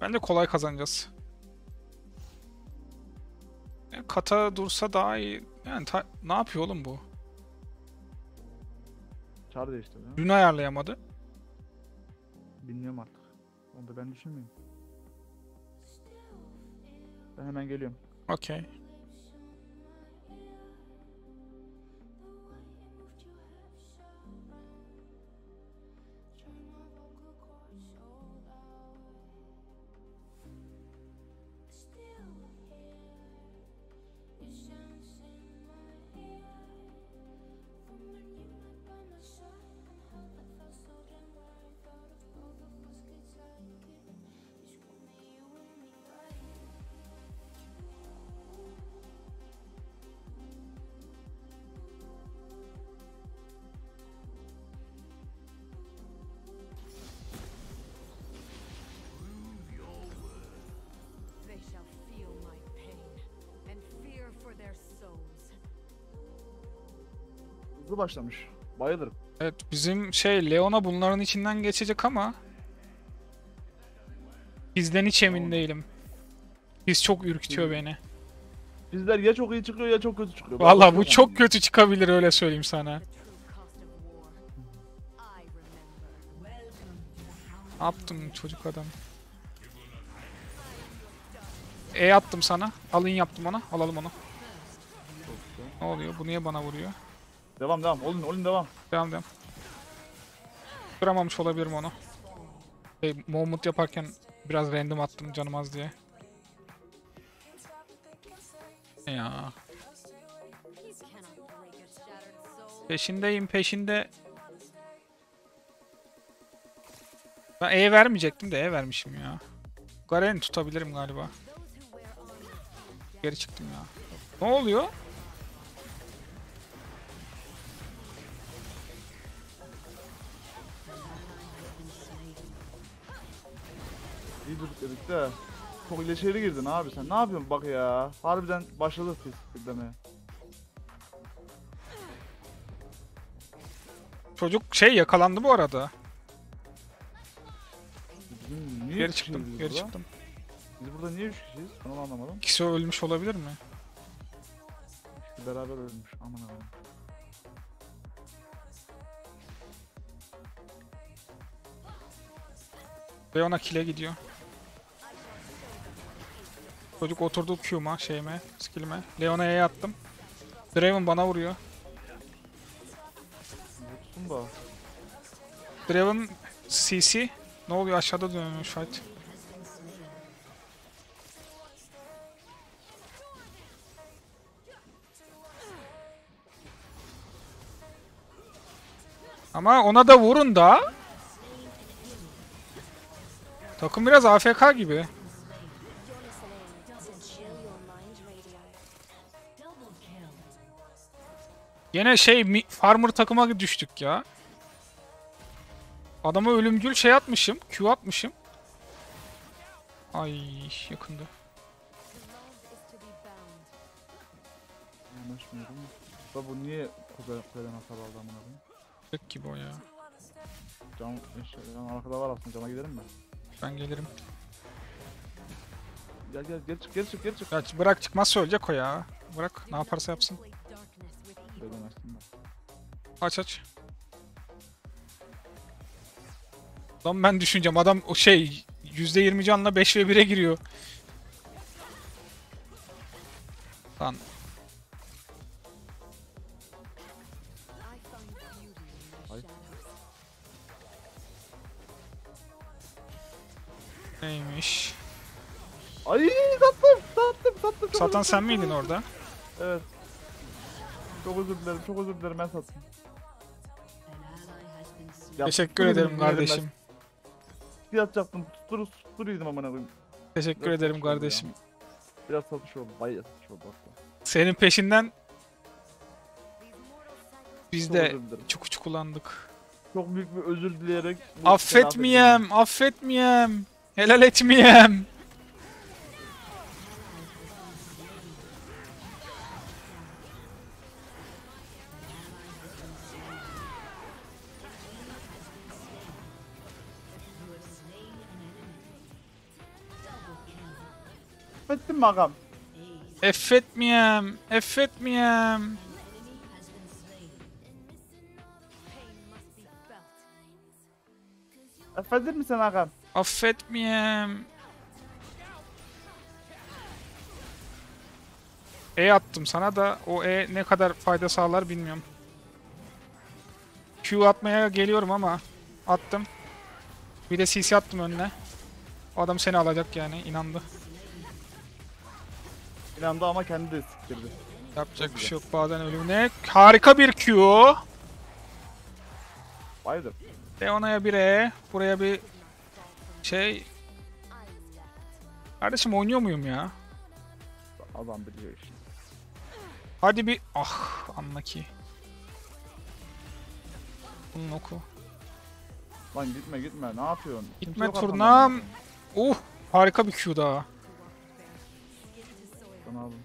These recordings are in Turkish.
Bence kolay kazanacağız. Yani kata dursa daha iyi. Yani ta- ne yapıyor oğlum bu? Çar değiştirdi. ha? Rune ayarlayamadı. Bilmiyorum artık. Onu da ben düşünmeyeyim. Ben hemen geliyorum. Okey. Hızlı başlamış. Bayılırım. Evet bizim şey Leona bunların içinden geçecek ama bizden hiç emin değilim. Biz çok ürkütüyor beni. Bizler ya çok iyi çıkıyor ya çok kötü çıkıyor. Vallahi bu çok kötü çıkabilir öyle söyleyeyim sana. Ne yaptım çocuk adam? E attım sana. Alın yaptım ona. Alalım onu. Ne oluyor? Bu niye bana vuruyor? Devam devam. Olun olun devam. Devam devam. Kıramamış olabilirim onu. Şey, moment yaparken biraz random attım canım az diye. Ya. Peşindeyim peşinde. Ben E vermeyecektim de E vermişim ya. Garen'i tutabilirim galiba. Geri çıktım ya. Ne oluyor? İyi durduk dedik de. Çok ileşeri girdin abi sen. Ne yapıyorsun bak ya. Harbiden başladı pis demeye. Çocuk şey yakalandı bu arada. Bizim niye Geri üç çıktım, biz geri burada? çıktım. Biz burada niye 3 kişiyiz? Ben onu anlamadım. İkisi ölmüş olabilir mi? İkisi beraber ölmüş. Aman aman. Leona kill'e gidiyor. Çocuk oturdu Q'ma, şeyime, skill'ime. Leona'ya attım. Draven bana vuruyor. Da. Draven CC. Ne oluyor aşağıda dönüyor fight. Ama ona da vurun da. Takım biraz AFK gibi. Yine şey farmer takıma düştük ya. Adama ölümcül şey atmışım. Q atmışım. Ay bound. Yanaşmıyorum. Da bu niye kuzey kuleden hasar aldı amına koyayım? Tek gibi o ya. Cam, can arkada var aslında cama gidelim mi? Ben gelirim. Gel gel gel çık gel çık gel çık. Ya bırak çıkmazsa ölecek o ya. Bırak ne yaparsa yapsın. Equate darkness with evil. Şuradan açtım da. Aç aç. Lan ben düşüneceğim adam o şey %20 canla 5 ve 1'e giriyor. Lan neymiş? Ay sattım sattım sattım. çok Satan sen miydin orada? Evet. Çok özür dilerim çok özür dilerim ben sattım. Ya, Teşekkür ederim kardeşim. Bir atacaktım tuttur tutturuyordum amına koyayım. Teşekkür Biraz ederim satış oldu ya. kardeşim. Biraz satış oldu. Bayağı satış oldu hatta. Senin peşinden biz Çok de özür dilerim. çuku çukulandık. Çok büyük bir özür dileyerek. bu. Affetmeyem, affetmeyem. Helal etmeyem. Affettin mi ağam? Affetmeyem. Affetmeyem. Pain must be felt. Affedin mi sen ağam? Affetmeyem. E attım sana da o E ne kadar fayda sağlar bilmiyorum. Q atmaya geliyorum ama attım. Bir de CC attım önüne. O adam seni alacak yani inandı. İnandı ama kendi de siktirdi. Yapacak bir şey yok bazen ölümüne. Harika bir Q. Baydır. Leona'ya bir E. Buraya bir şey. Kardeşim oynuyor muyum ya? Adam biliyor işte. Hadi bir ah anla ki. Bunun oku. Lan gitme gitme ne yapıyorsun? Gitme turnam. Uh harika bir Q daha. Sana aldım.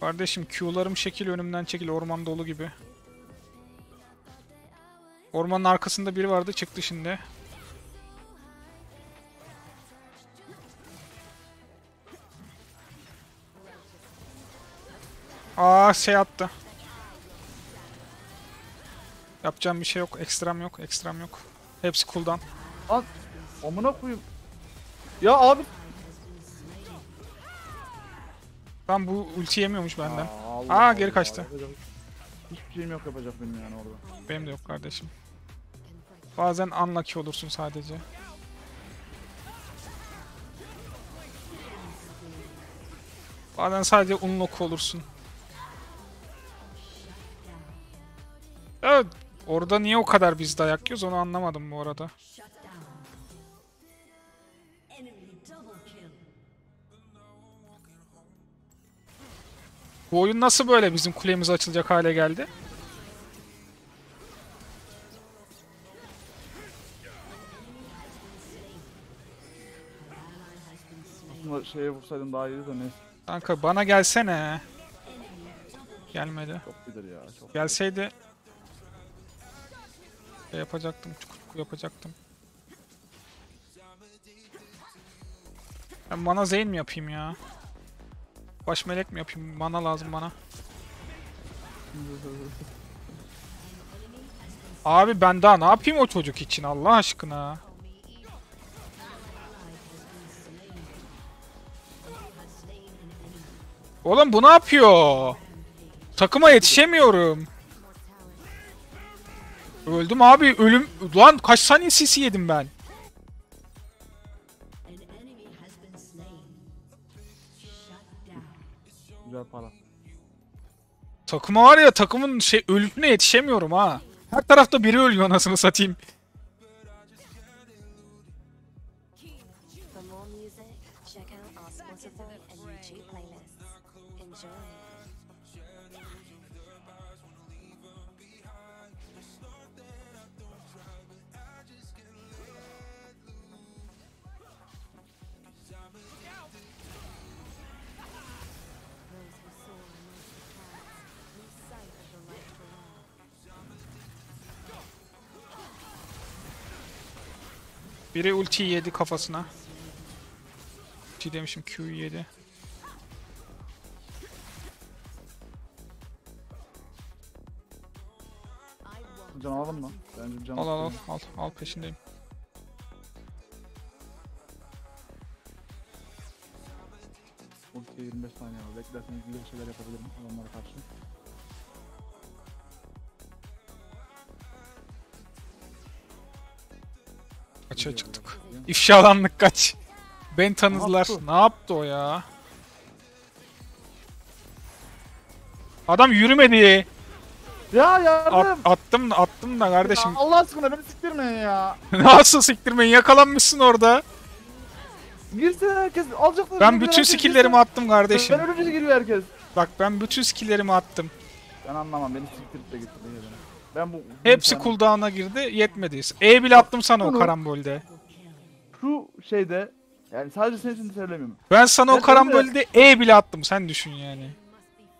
Kardeşim Q'larım şekil önümden çekil orman dolu gibi. Ormanın arkasında biri vardı çıktı şimdi. Aa şey attı. Yapacağım bir şey yok. Ekstram yok. Ekstram yok. Hepsi cooldown. Lan amına koyayım. Ya abi. Lan bu ulti yemiyormuş benden. Aa, Allah Aa, geri Allah, kaçtı. yapacak- Hiçbir şeyim yok yapacak benim yani orada. Benim de yok kardeşim. Bazen unlucky olursun sadece. Bazen sadece unlock olursun. Evet, orada niye o kadar biz dayak yiyoruz onu anlamadım bu arada. Bu oyun nasıl böyle bizim kulemiz açılacak hale geldi? Aslında şeye vursaydım daha iyiydi de neyse. Kanka bana gelsene. Gelmedi. Çok iyidir ya çok. Gelseydi şey yapacaktım, çukur yapacaktım. Ben mana Zeyn mi yapayım ya? Baş melek mi yapayım? Mana lazım bana. Abi ben daha ne yapayım o çocuk için Allah aşkına? Oğlum bu ne yapıyor? Takıma yetişemiyorum. Öldüm abi ölüm lan kaç saniye CC yedim ben. Takıma var ya takımın şey ölümüne yetişemiyorum ha. Her tarafta biri ölüyor anasını satayım. Biri ulti yedi kafasına. Ulti demişim Q'yu yedi. Can alalım mı? Bence can Al al al al al peşindeyim. Ultiye 25 saniye var. Beklerseniz güzel şeyler yapabilirim adamlara karşı. Kaça çıktık. İfşalandık kaç. Ben tanıdılar. yaptı? Ne yaptı o ya? Adam yürümedi. Ya yardım. At, attım attım da kardeşim. Ya Allah aşkına beni siktirmeyin ya. Nasıl siktirmeyin yakalanmışsın orada. Girse herkes alacaklar. Ben bütün skill'lerimi attım kardeşim. Ben ölünce giriyor herkes. Bak ben bütün skill'lerimi attım. Ben anlamam beni siktirip de gitti. Ben bu... Hepsi ben- cooldown'a girdi yetmedi. E bile attım sana o Bunu- karambolde. Şu şeyde yani sadece senin için söylemiyorum. Ben sana o Ben karambolde E bile attım sen düşün yani.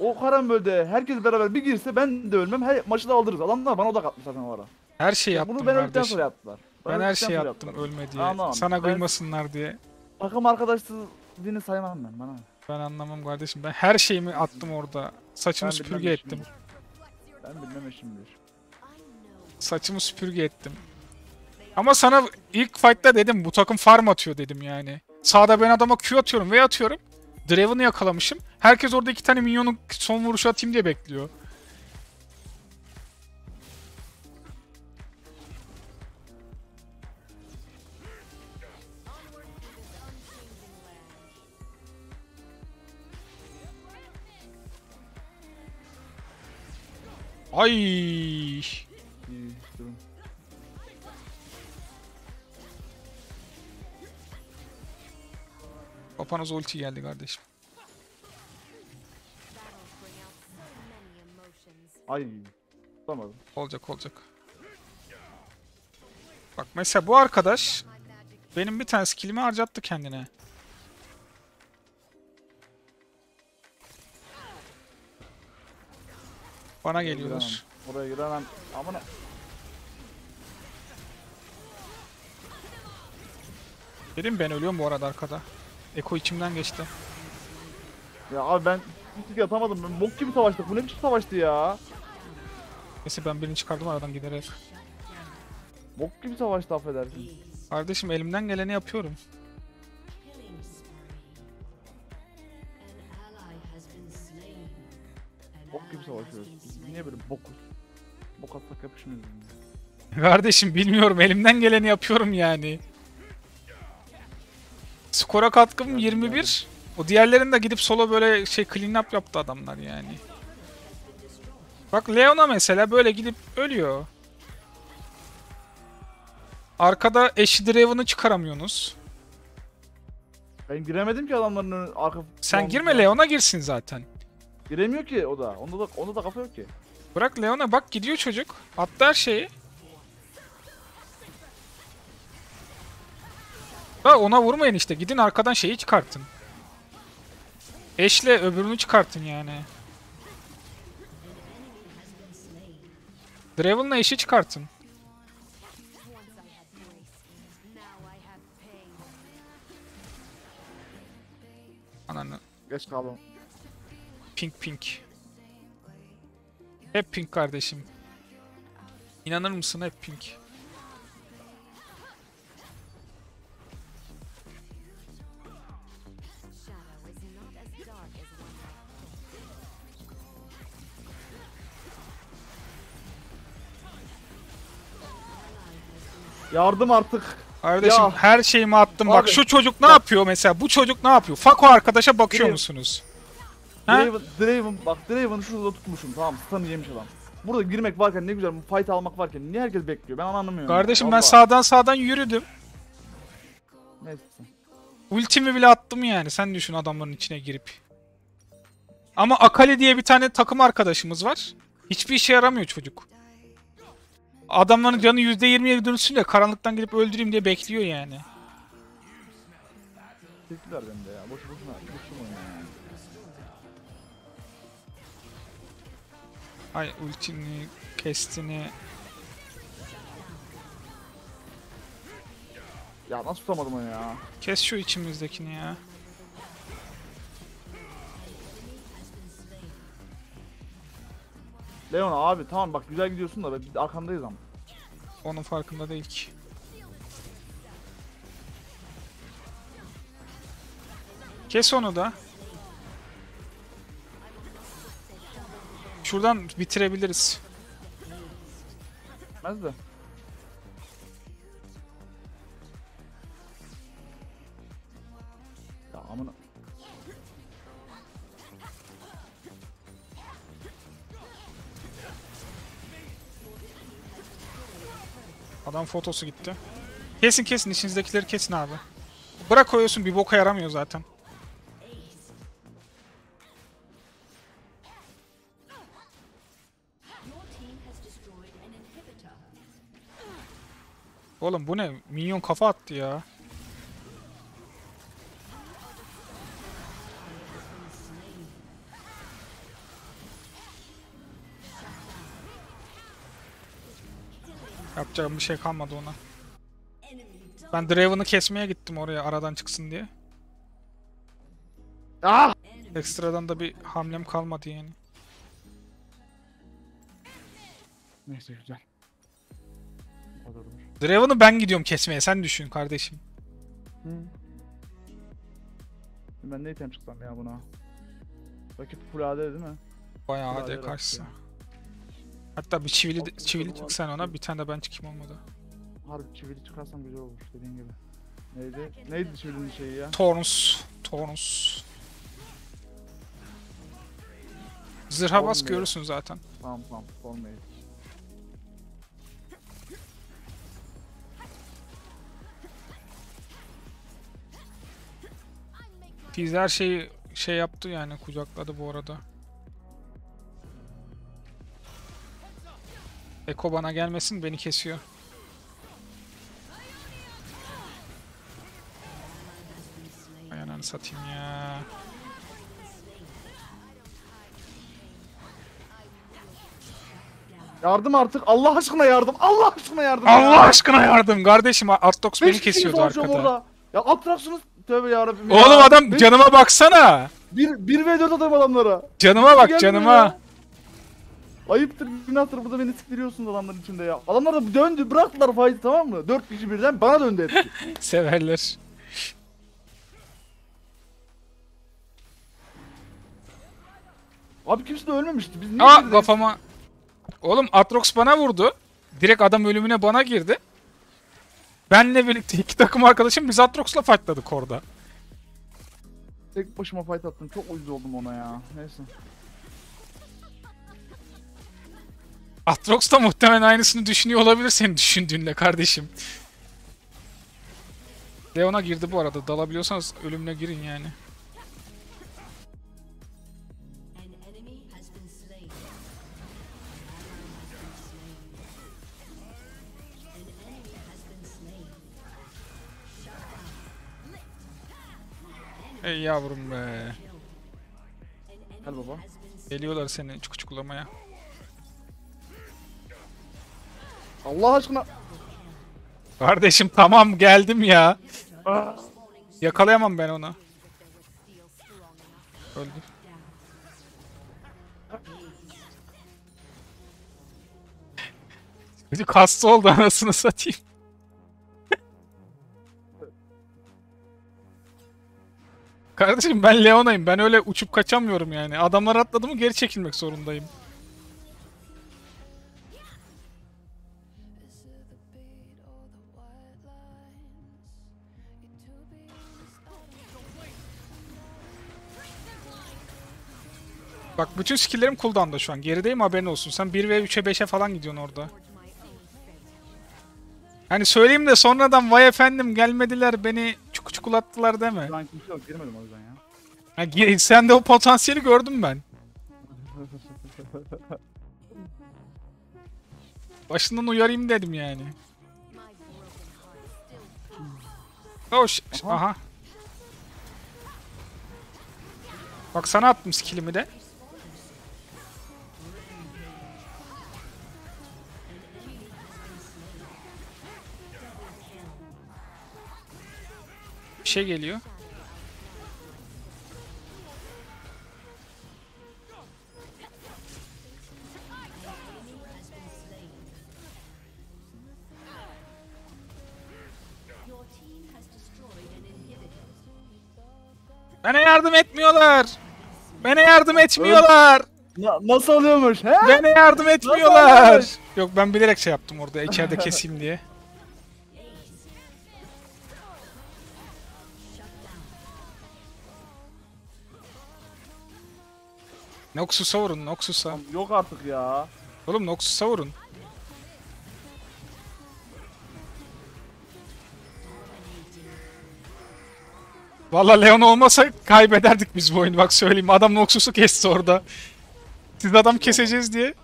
O karambölde herkes beraber bir girse ben de ölmem. Her maçı da aldırırız. Adamlar bana odak atmış zaten o ara. Her şeyi yaptım Bunu ben öldükten sonra yaptılar. Ben Bana her şeyi attım yaptılar. ölme diye. Anlamam. Sana Ben- kıymasınlar diye. Takım arkadaşlığını saymam ben bana. Ben anlamam kardeşim. Ben her şeyimi attım orada. Saçımı Ben süpürge ettim. Ben bilmem işimdir. Saçımı süpürge ettim. Ama sana ilk fight'ta dedim bu takım farm atıyor dedim yani. Sağda ben adama Q atıyorum ve atıyorum. Draven'ı yakalamışım. Herkes orada iki tane minyonu son vuruşu atayım diye bekliyor. Ay. Papanoz ulti geldi kardeşim. Ay. Tutamadım. Olacak olacak. Bak mesela bu arkadaş benim bir tane skillimi harcattı kendine. Bana geliyorlar. Giremem. Oraya giremem. Amına. Dedim ben ölüyorum bu arada arkada. Eko içimden geçti. Ya abi ben skill atamadım. Ben bok gibi savaştık. Bu ne biçim savaştı ya? Neyse ben birini çıkardım aradan giderek. Bok gibi savaştı affedersin. Kardeşim elimden geleni yapıyorum. Bok gibi savaşıyoruz. niye böyle bokuz? Bok atsak yapışmıyoruz. Kardeşim bilmiyorum elimden geleni yapıyorum yani. Skora katkım 21. O diğerlerinin de gidip solo böyle şey clean up yaptı adamlar yani. Bak Leona mesela böyle gidip ölüyor. Arkada eşi Draven'ı çıkaramıyorsunuz. Ben giremedim ki adamların önü, arka... Sen girme Leona girsin zaten. Giremiyor ki o da. Onda da onda da kafa yok ki. Bırak Leona bak gidiyor çocuk. Attı her şeyi. Da ona vurmayın işte. Gidin arkadan şeyi çıkartın. Eşle öbürünü çıkartın yani. Draven'la eşi çıkartın. Ananı. Geç kaldım. Pink pink. Hep pink kardeşim. İnanır mısın hep pink. Yardım artık. Kardeşim Ya. her şeyimi attım. Bak Abi, şu çocuk ne bak. yapıyor mesela? Bu çocuk ne yapıyor? Fako arkadaşa bakıyor Direkt- musunuz? Draven, Draven bak Draven'ı şurada tutmuşum tamam? Stun'ı yemiş adam. Burada girmek varken ne güzel fight almak varken niye herkes bekliyor? Ben onu anlamıyorum. Kardeşim ben Vallahi. sağdan sağdan yürüdüm. Neyse. Ultimi bile attım yani. Sen düşün adamların içine girip. Ama Akali diye bir tane takım arkadaşımız var. Hiçbir işe yaramıyor çocuk. Adamların canı %20'ye dönüşsün de karanlıktan girip öldüreyim diye bekliyor yani. Çektiler beni de ya. Boşu boşuna. Oyna yani. Ay ultini, kestini. Ya nasıl tutamadım onu ya? Kes şu içimizdekini ya. Leon abi tamam bak güzel gidiyorsun da biz arkandayız ama. Onun farkında değil ki. Kes onu da. Şuradan bitirebiliriz. Gitmez de. Adam fotosu gitti. Kesin kesin içinizdekileri kesin abi. Bırak koyuyorsun bir boka yaramıyor zaten. Oğlum bu ne? Minyon kafa attı ya. Yapacağım bir şey kalmadı ona. Ben Draven'ı kesmeye gittim oraya aradan çıksın diye. Ah! Ekstradan da bir hamlem kalmadı yani. Neyse güzel. Draven'ı ben gidiyorum kesmeye sen düşün kardeşim. Hı. Ben ne item çıksam ya buna? Rakip full AD değil mi? Bayağı Full AD AD karşısı. Hatta bir çivili, Altın çivili çık sen ona bir tane de ben çıkayım olmadı. Harbi çivili çıkarsam güzel olur dediğin gibi. Neydi? Neydi çivilinin şeyi ya? Torns. Torns. Zırha bas görürsün zaten. Tamam tamam olmayı. Fizz her şeyi şey yaptı yani kucakladı bu arada. Eko bana gelmesin beni kesiyor. Ay ananı satayım ya. Yardım artık. Allah aşkına yardım. Allah aşkına yardım. Allah aşkına yardım kardeşim. Artox beni kesiyordu arkada. orada. Ya Atraksiyonuz tövbe yarabbim Oğlum ya. adam Beş- canıma baksana. Bir, bir ve dört atarım adamlara. Canıma bak Gelmiyor canıma. ya. Ayıptır günahtır burada beni siktiriyorsunuz adamların içinde ya. Adamlar da döndü bıraktılar fight'ı tamam mı? Dört kişi birden bana döndü hepsi. Severler. Abi kimse de ölmemişti. Biz niye Aa gerideyiz? kafama. Oğlum Atrox bana vurdu. Direkt adam ölümüne bana girdi. Benle birlikte iki takım arkadaşım biz Atrox'la fightladık orada. Tek başıma fight attım. Çok uyuz oldum ona ya. Neyse. Atrox da muhtemelen aynısını düşünüyor olabilir senin düşündüğünle kardeşim. Leon'a girdi bu arada. Dalabiliyorsanız ölümüne girin yani. Ey yavrum be. Gel baba. Geliyorlar seni çukuçukulamaya. Allah aşkına. Kardeşim tamam geldim ya. Yakalayamam ben onu. Öldü. Çocuk hasta oldu anasını satayım. Kardeşim ben Leona'yım. Ben öyle uçup kaçamıyorum yani. Adamlar atladı mı geri çekilmek zorundayım. Bak bütün skill'lerim cooldown'da şu an. Gerideyim haberin olsun. Sen 1 ve 3'e 5'e falan gidiyorsun orada. Hani söyleyeyim de sonradan vay efendim gelmediler beni çuku çukulattılar deme. An kimse yok. Girmedim o yüzden ya. Ha, ge- sen de o potansiyeli gördüm ben. Başından uyarayım dedim yani. Oh, ş- ş- Aha. aha. Bak sana attım skillimi de. Şey geliyor. Bana yardım etmiyorlar. Bana yardım etmiyorlar. Na- nasıl oluyormuş he? Bana yardım etmiyorlar. Yok ben bilerek şey yaptım orada içeride keseyim diye. Noxus'a vurun Noxus'a. Yok artık ya. Oğlum Noxus'a vurun. Valla Leon olmasa kaybederdik biz bu oyunu bak söyleyeyim. Adam Noxus'u kesti orada. Siz adam keseceğiz diye.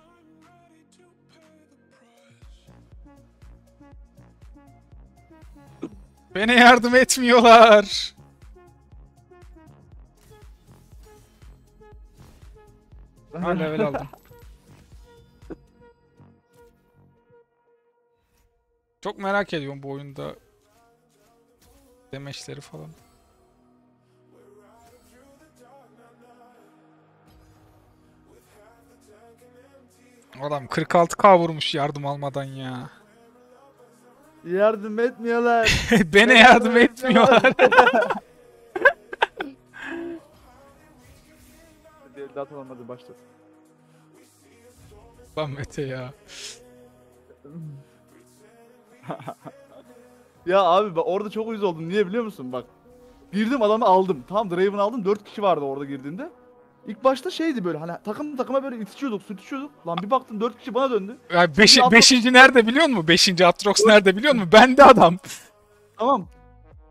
Bana yardım etmiyorlar. Ha level aldım. Çok merak ediyorum bu oyunda Demeçleri falan. Adam 46k vurmuş yardım almadan ya. Yardım etmiyorlar. Bana yardım etmiyorlar. Hadi daha olmadı başla. Lan Mete ya. Ya abi bak orada çok uyuz oldum. Niye biliyor musun? Bak. Girdim adamı aldım. Tamam Draven aldım. 4 kişi vardı orada girdiğinde. İlk başta şeydi böyle hani takım takıma böyle itişiyorduk, sürtüşüyorduk. Lan bir baktım 4 kişi bana döndü. Ya beşi, adam- beşinci nerede biliyor musun? Beşinci Atrox nerede biliyor musun? Bende adam. Tamam.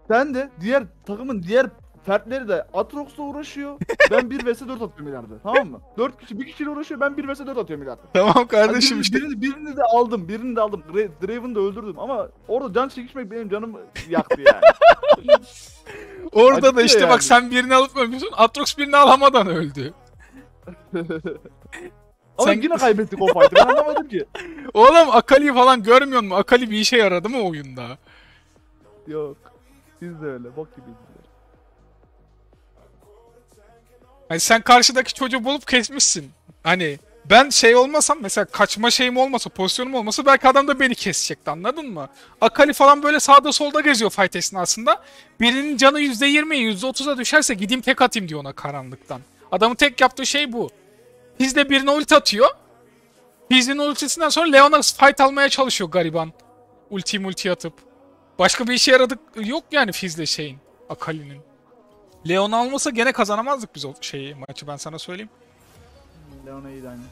Sen de diğer takımın diğer fertleri de Atrox'la uğraşıyor. Ben 1 vs 4 atıyorum ileride. Tamam mı? 4 kişi bir kişiyle uğraşıyor. Ben 1 vs 4 atıyorum ileride. Tamam Hani kardeşim birini, işte. birini, birini de aldım. Birini de aldım. Dra- Draven'ı da öldürdüm ama orada can çekişmek benim canımı yaktı yani. Orada da acıtıyor işte yani. bak sen birini alıp ölmüyorsun. Atrox birini alamadan öldü. ama Sen- yine kaybettik o fight'ı. Ben anlamadım ki. Oğlum Akali'yi falan görmüyor musun? Akali bir işe yaradı mı oyunda? Yok. Biz de öyle. Bok gibiyiz. Hani sen karşıdaki çocuğu bulup kesmişsin. Hani ben şey olmasam mesela kaçma şeyim olmasa pozisyonum olmasa belki adam da beni kesecekti anladın mı? Akali falan böyle sağda solda geziyor fight esnasında. Birinin canı %20'ye %30'a düşerse gideyim tek atayım diyor ona karanlıktan. Adamın tek yaptığı şey bu. Biz de birine ulti atıyor. Biz'in ultisinden sonra Leona fight almaya çalışıyor gariban. Ulti multi atıp. Başka bir işe yaradık yok yani Fizz'le şeyin. Akali'nin. Leon almasa gene kazanamazdık biz o şeyi maçı ben sana söyleyeyim. Leona iyiydi aynen.